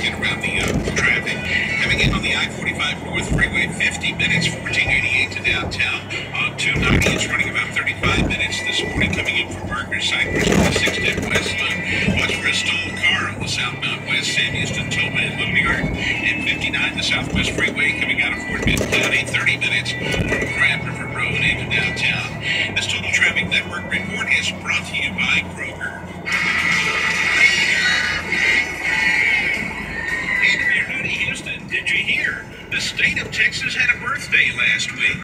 get around the uh, traffic. Coming in on the I-45 North Freeway, 50 minutes, 1488 to downtown. Uh, on 290, it's running about 35 minutes this morning. Coming in from Barker Cypress on the 610 West Loop. Watch for a stalled car on the southbound West Sam Houston Toma and Looney Yard. And 59, the Southwest Freeway, coming out of Fort Bend County, 30 minutes from Grand River Road into downtown. This Total Traffic Network report is brought to you by Kroger. The state of Texas had a birthday last week.